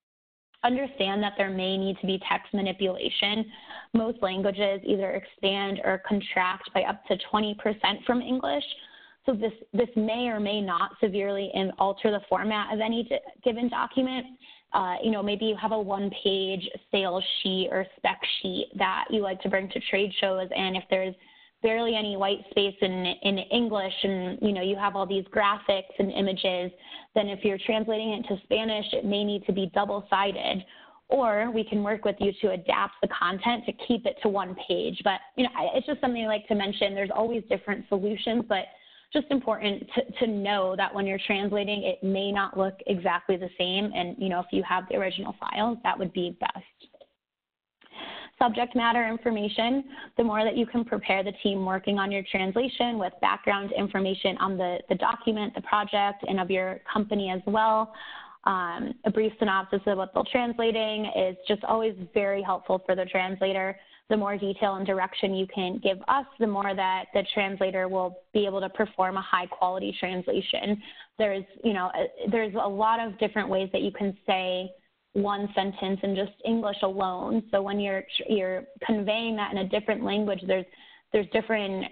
[SPEAKER 3] understand that there may need to be text manipulation. Most languages either expand or contract by up to 20% from English. So this, this may or may not severely alter the format of any given document. Uh, you know, maybe you have a one-page sales sheet or spec sheet that you like to bring to trade shows, and if there's barely any white space in, in English and you know you have all these graphics and images, then if you're translating it to Spanish, it may need to be double-sided. Or we can work with you to adapt the content to keep it to one page. But you know, it's just something I like to mention. There's always different solutions, but just important to, to know that when you're translating, it may not look exactly the same. And you know, if you have the original files, that would be best subject matter information, the more that you can prepare the team working on your translation with background information on the, the document, the project, and of your company as well. Um, a brief synopsis of what they're translating is just always very helpful for the translator. The more detail and direction you can give us, the more that the translator will be able to perform a high quality translation. There's, you know, there's a lot of different ways that you can say one sentence in just English alone. So when you're you're conveying that in a different language, there's there's different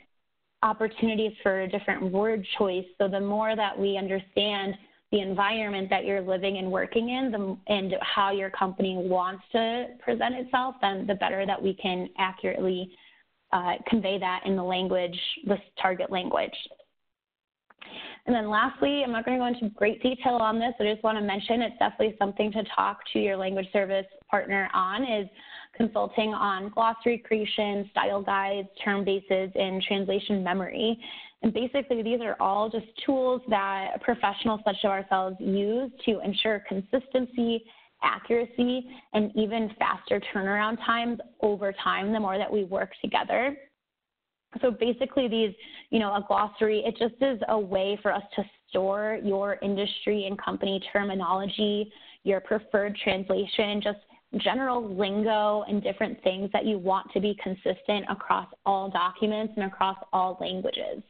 [SPEAKER 3] opportunities for a different word choice. So the more that we understand the environment that you're living and working in the, and how your company wants to present itself, then the better that we can accurately uh, convey that in the language, the target language. And then lastly, I'm not going to go into great detail on this, but I just want to mention it's definitely something to talk to your language service partner on is consulting on glossary creation, style guides, term bases, and translation memory. And basically, these are all just tools that professionals such as ourselves use to ensure consistency, accuracy, and even faster turnaround times over time the more that we work together. So basically these, you know, a glossary, it just is a way for us to store your industry and company terminology, your preferred translation, just general lingo and different things that you want to be consistent across all documents and across all languages.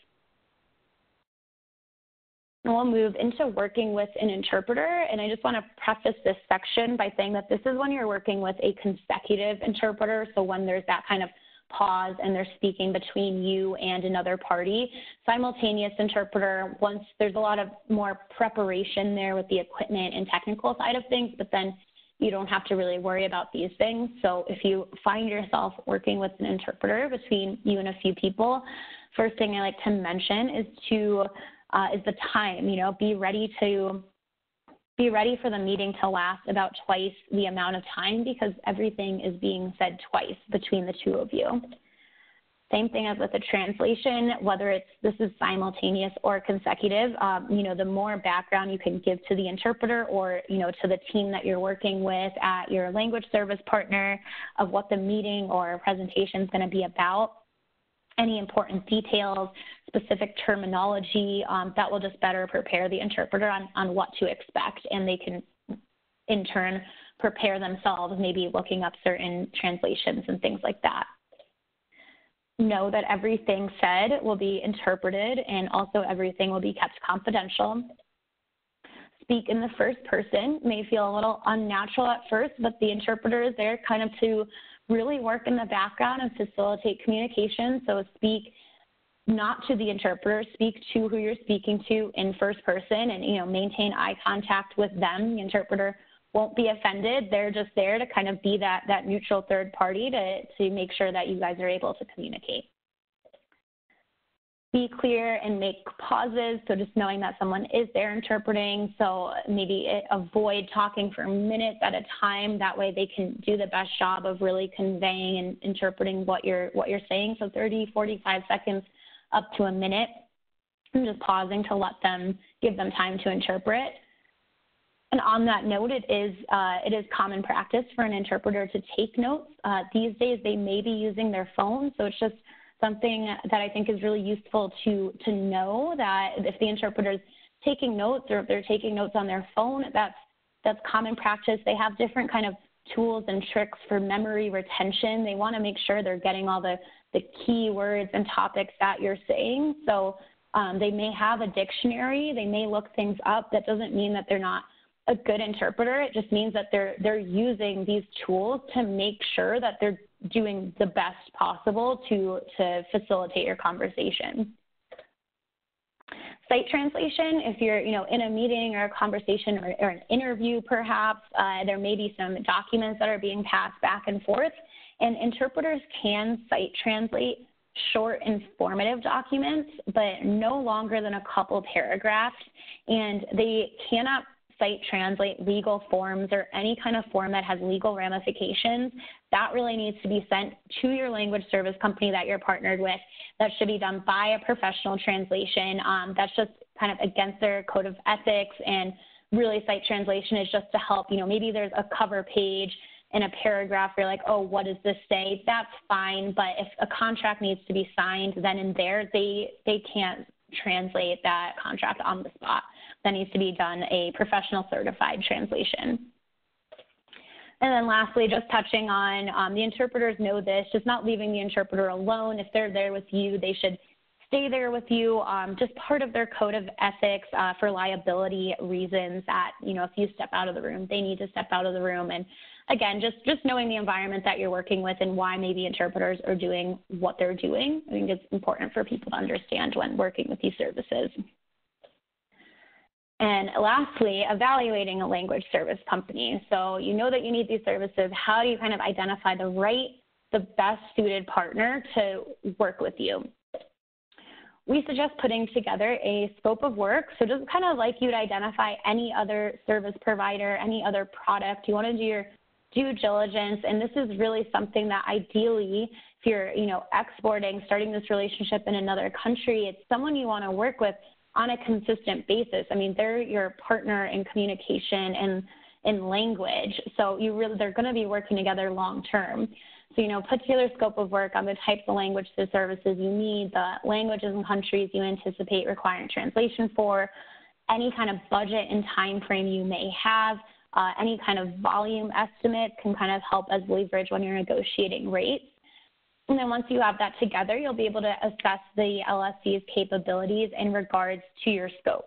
[SPEAKER 3] And we'll move into working with an interpreter. And I just want to preface this section by saying that this is when you're working with a consecutive interpreter. So when there's that kind of pause and they're speaking between you and another party. Simultaneous interpreter, once there's a lot of more preparation there with the equipment and technical side of things, but then you don't have to really worry about these things. So if you find yourself working with an interpreter between you and a few people, first thing I like to mention is to uh, is the time. You know, be ready to be ready for the meeting to last about twice the amount of time because everything is being said twice between the two of you. Same thing as with the translation, whether it's this is simultaneous or consecutive, um, you know, the more background you can give to the interpreter or, you know, to the team that you're working with at your language service partner of what the meeting or presentation is going to be about, any important details, specific terminology, um, that will just better prepare the interpreter on, on what to expect, and they can in turn prepare themselves, maybe looking up certain translations and things like that. Know that everything said will be interpreted and also everything will be kept confidential. Speak in the first person may feel a little unnatural at first, but the interpreter is there kind of to really work in the background and facilitate communication. So speak not to the interpreter, speak to who you're speaking to in first person and, you know, maintain eye contact with them. The interpreter won't be offended. They're just there to kind of be that, that neutral third party to, to make sure that you guys are able to communicate be clear and make pauses. So just knowing that someone is there interpreting. So maybe avoid talking for minutes at a time. That way they can do the best job of really conveying and interpreting what you're what you're saying. So 30, 45 seconds up to a minute. I'm just pausing to let them give them time to interpret. And on that note, it is, uh, it is common practice for an interpreter to take notes. Uh, these days, they may be using their phone, so it's just something that I think is really useful to, to know that if the interpreter is taking notes or if they're taking notes on their phone, that's, that's common practice. They have different kind of tools and tricks for memory retention. They want to make sure they're getting all the, the key words and topics that you're saying. So um, they may have a dictionary, they may look things up. That doesn't mean that they're not a good interpreter. It just means that they're they're using these tools to make sure that they're doing the best possible to, to facilitate your conversation. Sight translation, if you're you know, in a meeting or a conversation or, or an interview perhaps, uh, there may be some documents that are being passed back and forth, and interpreters can sight translate short informative documents, but no longer than a couple paragraphs, and they cannot sight translate legal forms or any kind of form that has legal ramifications, that really needs to be sent to your language service company that you're partnered with. That should be done by a professional translation. Um, that's just kind of against their code of ethics and really sight translation is just to help, you know, maybe there's a cover page in a paragraph, you're like, oh, what does this say? That's fine. But if a contract needs to be signed then and there, they they can't translate that contract on the spot that needs to be done a professional certified translation. And then lastly, just touching on um, the interpreters know this, just not leaving the interpreter alone. If they're there with you, they should stay there with you. Um, just part of their code of ethics uh, for liability reasons that, you know, if you step out of the room, they need to step out of the room. And again, just, just knowing the environment that you're working with and why maybe interpreters are doing what they're doing. I think it's important for people to understand when working with these services. And lastly, evaluating a language service company. So you know that you need these services. How do you kind of identify the right, the best suited partner to work with you? We suggest putting together a scope of work. So just kind of like you'd identify any other service provider, any other product. You want to do your due diligence, and this is really something that ideally, if you're, you know, exporting, starting this relationship in another country, it's someone you want to work with on a consistent basis. I mean, they're your partner in communication and in language, so you really they're going to be working together long term. So, you know, put together scope of work on the types of language the services you need, the languages and countries you anticipate requiring translation for, any kind of budget and time frame you may have, uh, any kind of volume estimate can kind of help as leverage when you're negotiating rates. And then once you have that together, you'll be able to assess the LSC's capabilities in regards to your scope.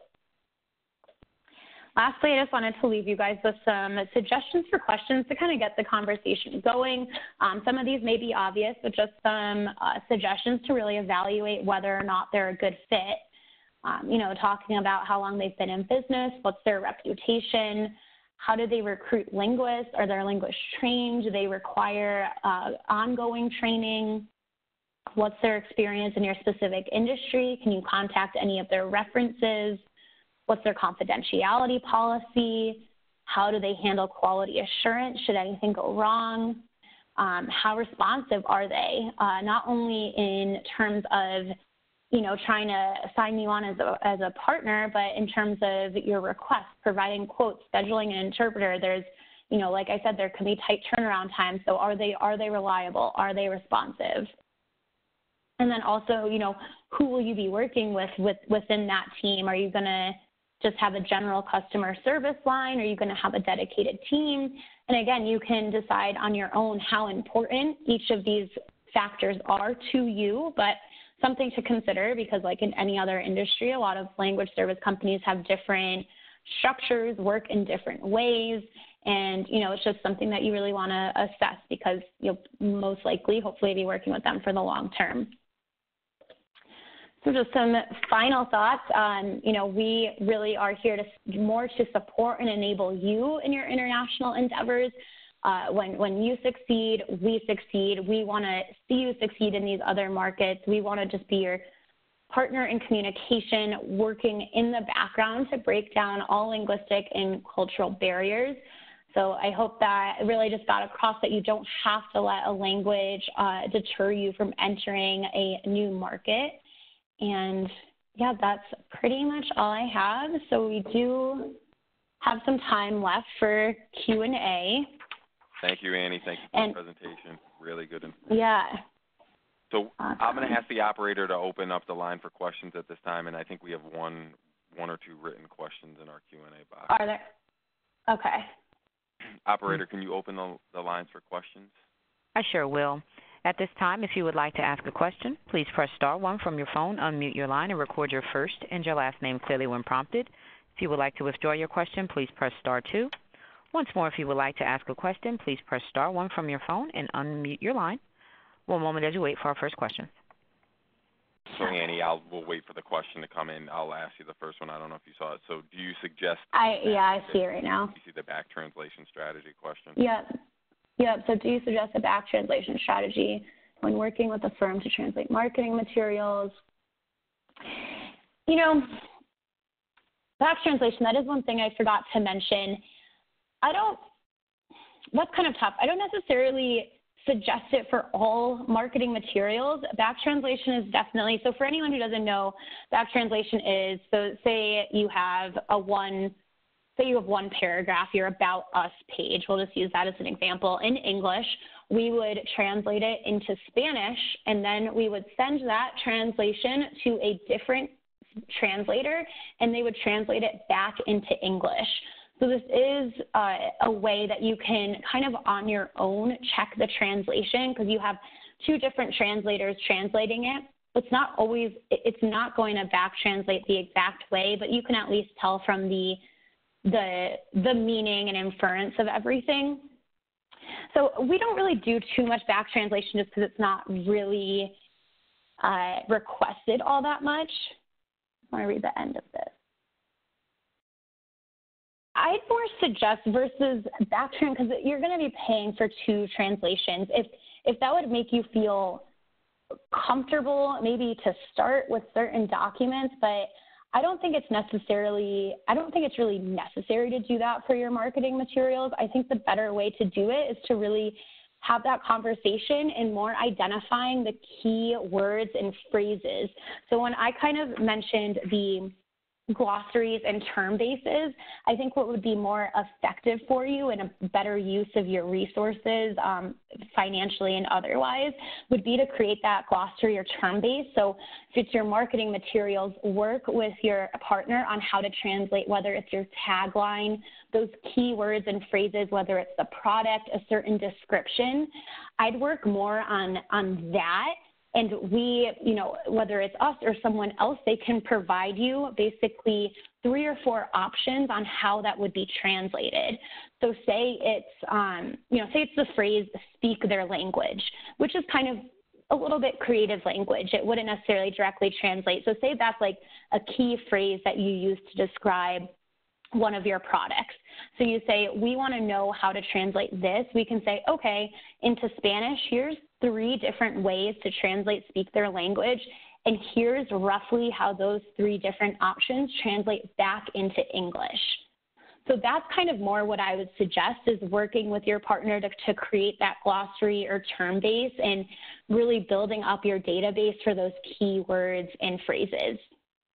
[SPEAKER 3] Lastly, I just wanted to leave you guys with some suggestions for questions to kind of get the conversation going. Um, some of these may be obvious, but just some uh, suggestions to really evaluate whether or not they're a good fit. Um, you know, talking about how long they've been in business, what's their reputation, how do they recruit linguists? Are their linguists trained? Do they require uh, ongoing training? What's their experience in your specific industry? Can you contact any of their references? What's their confidentiality policy? How do they handle quality assurance should anything go wrong? Um, how responsive are they, uh, not only in terms of you know, trying to sign you on as a, as a partner, but in terms of your request, providing quotes, scheduling an interpreter, there's, you know, like I said, there can be tight turnaround times. So are they are they reliable? Are they responsive? And then also, you know, who will you be working with, with within that team? Are you going to just have a general customer service line? Are you going to have a dedicated team? And again, you can decide on your own how important each of these factors are to you, but something to consider because like in any other industry, a lot of language service companies have different structures, work in different ways. And, you know, it's just something that you really want to assess because you'll most likely, hopefully, be working with them for the long term. So just some final thoughts. Um, you know, we really are here to more to support and enable you in your international endeavors. Uh, when when you succeed, we succeed. We want to see you succeed in these other markets. We want to just be your partner in communication, working in the background to break down all linguistic and cultural barriers. So I hope that really just got across that you don't have to let a language uh, deter you from entering a new market. And yeah, that's pretty much all I have. So we do have some time left for Q&A.
[SPEAKER 2] Thank you, Annie. Thank you for and, the presentation. Really good information.
[SPEAKER 3] Yeah.
[SPEAKER 2] So awesome. I'm going to ask the operator to open up the line for questions at this time, and I think we have one, one or two written questions in our Q&A box.
[SPEAKER 3] Are there? Okay.
[SPEAKER 2] Operator, can you open the, the lines for questions?
[SPEAKER 1] I sure will. At this time, if you would like to ask a question, please press star one from your phone, unmute your line, and record your first and your last name clearly when prompted. If you would like to withdraw your question, please press star two. Once more, if you would like to ask a question, please press star one from your phone and unmute your line. One moment as we wait for our first question.
[SPEAKER 2] So Annie, I'll we'll wait for the question to come in. I'll ask you the first one. I don't know if you saw it. So do you suggest?
[SPEAKER 3] I yeah, I see it right now.
[SPEAKER 2] You see the back translation strategy question.
[SPEAKER 3] Yep, yep. So do you suggest a back translation strategy when working with a firm to translate marketing materials? You know, back translation. That is one thing I forgot to mention I don't, that's kind of tough. I don't necessarily suggest it for all marketing materials. Back translation is definitely, so for anyone who doesn't know, back translation is, so say you have a one, say you have one paragraph, your About Us page, we'll just use that as an example, in English, we would translate it into Spanish, and then we would send that translation to a different translator, and they would translate it back into English. So this is uh, a way that you can kind of on your own check the translation because you have two different translators translating it. It's not always, it's not going to back translate the exact way, but you can at least tell from the the the meaning and inference of everything. So we don't really do too much back translation just because it's not really uh, requested all that much. I want to read the end of this. I'd more suggest versus backtrend because you're going to be paying for two translations. If if that would make you feel comfortable, maybe to start with certain documents, but I don't think it's necessarily, I don't think it's really necessary to do that for your marketing materials. I think the better way to do it is to really have that conversation and more identifying the key words and phrases. So when I kind of mentioned the glossaries and term bases, I think what would be more effective for you and a better use of your resources um, financially and otherwise would be to create that glossary or term base. So if it's your marketing materials, work with your partner on how to translate, whether it's your tagline, those keywords and phrases, whether it's the product, a certain description. I'd work more on, on that and we, you know, whether it's us or someone else, they can provide you basically three or four options on how that would be translated. So say it's, um, you know, say it's the phrase speak their language, which is kind of a little bit creative language. It wouldn't necessarily directly translate. So say that's like a key phrase that you use to describe one of your products. So you say, we want to know how to translate this. We can say, okay, into Spanish, here's three different ways to translate speak their language. And here's roughly how those three different options translate back into English. So that's kind of more what I would suggest is working with your partner to, to create that glossary or term base and really building up your database for those keywords and phrases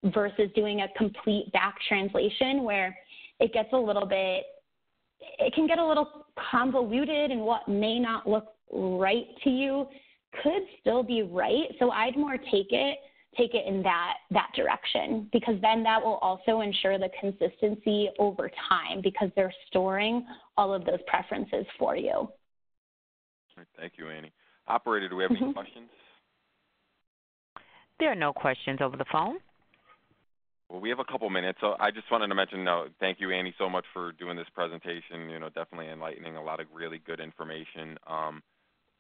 [SPEAKER 3] versus doing a complete back translation where it gets a little bit, it can get a little convoluted and what may not look right to you could still be right. So I'd more take it take it in that that direction because then that will also ensure the consistency over time because they're storing all of those preferences for you.
[SPEAKER 2] Thank you, Annie. Operator, do we have any mm-hmm. questions?
[SPEAKER 1] There are no questions over the phone.
[SPEAKER 2] Well, we have a couple minutes, so I just wanted to mention, thank you, Annie, so much for doing this presentation. You know, definitely enlightening a lot of really good information. Um,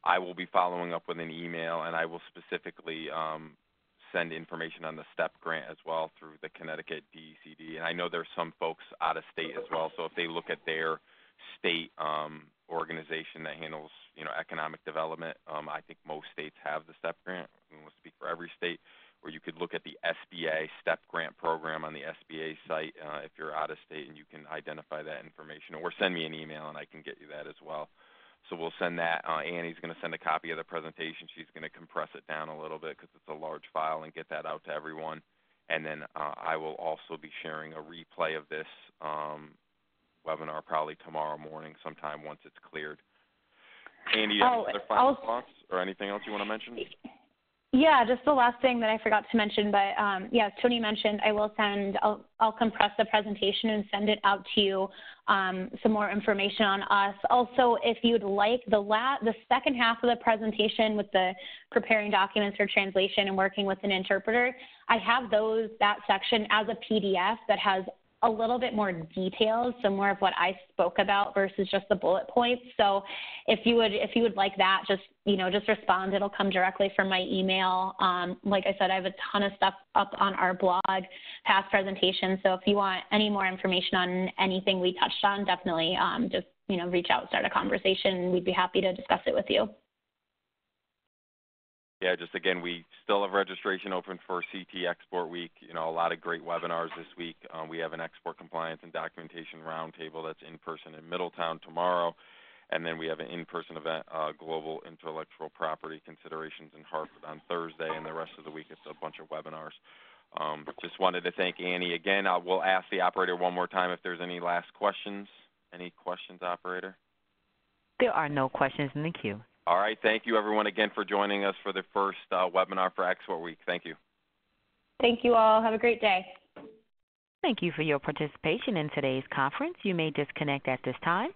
[SPEAKER 2] I will be following up with an email, and I will specifically um, send information on the STEP grant as well through the Connecticut DECD. And I know there's some folks out of state as well, so if they look at their state um, organization that handles, you know, economic development, um, I think most states have the STEP grant. I will speak for every state. Or you could look at the SBA STEP grant program on the SBA site uh, if you're out of state, and you can identify that information. Or send me an email, and I can get you that as well. So we'll send that. Uh, Annie's going to send a copy of the presentation. She's going to compress it down a little bit because it's a large file and get that out to everyone. And then uh, I will also be sharing a replay of this um, webinar probably tomorrow morning sometime once it's cleared. Andy, you have oh, other final I'll, thoughts or anything else you want to mention?
[SPEAKER 3] Yeah, just the last thing that I forgot to mention, but um, yeah, Tony mentioned I will send, I'll, I'll compress the presentation and send it out to you, um, some more information on us. Also, if you'd like the la- the second half of the presentation with the preparing documents for translation and working with an interpreter, I have those, that section as a PDF that has a little bit more details, so more of what I spoke about versus just the bullet points. So if you would if you would like that, just you know just respond. It'll come directly from my email. Um, like I said, I have a ton of stuff up on our blog, past presentations. So if you want any more information on anything we touched on, definitely um, just you know reach out, start a conversation. We'd be happy to discuss it with you.
[SPEAKER 2] Yeah, just again, we still have registration open for CT Export Week. You know, a lot of great webinars this week. Um, we have an export compliance and documentation roundtable that's in person in Middletown tomorrow. And then we have an in-person event, uh, Global Intellectual Property Considerations in Hartford on Thursday, and the rest of the week it's a bunch of webinars. Um, just wanted to thank Annie again. I will ask the operator one more time if there's any last questions. Any questions, operator?
[SPEAKER 1] There are no questions in the queue.
[SPEAKER 2] All right. Thank you, everyone, again for joining us for the first uh, webinar for Export Week. Thank you.
[SPEAKER 3] Thank you all. Have a great day.
[SPEAKER 1] Thank you for your participation in today's conference. You may disconnect at this time.